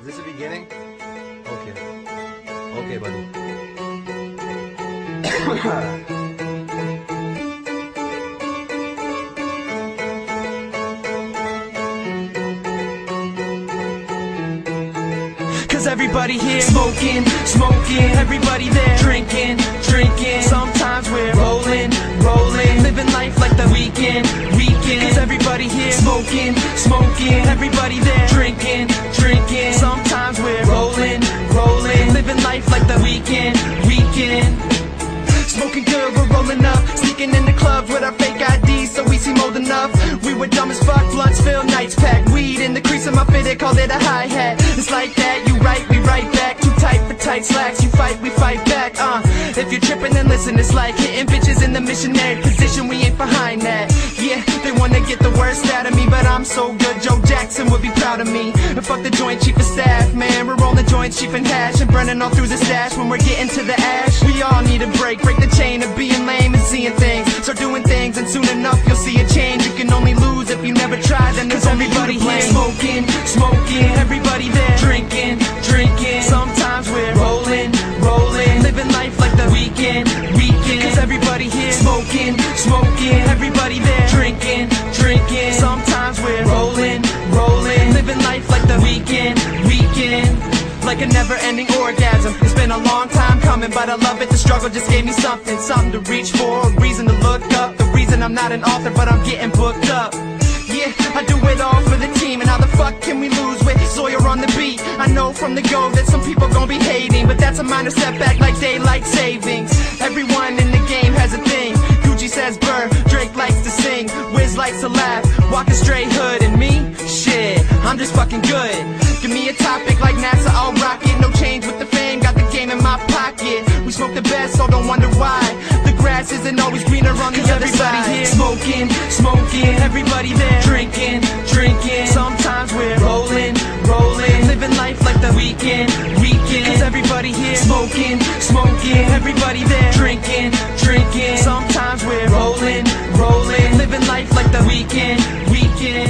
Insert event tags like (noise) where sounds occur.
Is this the beginning? Okay. Okay, buddy. (coughs) Cause everybody here smoking, smoking, everybody there drinking, drinking. Sometimes we're smoking, smoking, everybody there drinking, drinking. Sometimes we're rolling, rolling, living life like the weekend, weekend. Smoking good, we're rolling up. Sneaking in the clubs with our fake IDs so we seem old enough. We were dumb as fuck, blunts filled, nights packed. Weed in the crease of my fitted, called it a hi hat. It's like that, you right, we right back. Too tight for tight slacks, you fight, we fight back. Uh, if you're tripping, then listen, it's like hitting bitches in the missionary position. We ain't behind that. Yeah, they wanna get the worst out of me, I'm so good. Joe Jackson would be proud of me. And fuck the joint chief of staff, man. We're rolling joints, chief and hash, and burning all through the stash when we're getting to the ash. We all need a break, break the chain of being lame and seeing things. Start doing things, and soon enough you'll see a change. You can only lose if you never try. Then there's only everybody here smoking, smoking. Everybody there drinking, drinking. Sometimes we're rolling, rolling, living life like the weekend, weekend. Cause everybody here smoking, smoking. Everybody there weekend, weekend. Like a never-ending orgasm. It's been a long time coming, but I love it. The struggle just gave me something, something to reach for. A reason to look up. The reason I'm not an author, but I'm getting booked up. Yeah, I do it all for the team. And how the fuck can we lose with Sawyer on the beat? I know from the go that some people gon' be hating But that's a minor setback like daylight savings. Everyone in the game has a thing. Gucci says burr, Drake likes to sing. Wiz likes to laugh, walking straight hood a topic like NASA, I'll rock it. No change with the fame, got the game in my pocket. We smoke the best, so don't wonder why. The grass isn't always greener on the other side. here smoking, smoking. Everybody there drinking, drinking. Sometimes we're rolling, rolling. Living life like the weekend, weekend. Cause everybody here smoking, smoking. Everybody there drinking, drinking. Sometimes we're rolling, rolling. Living life like the weekend, weekend,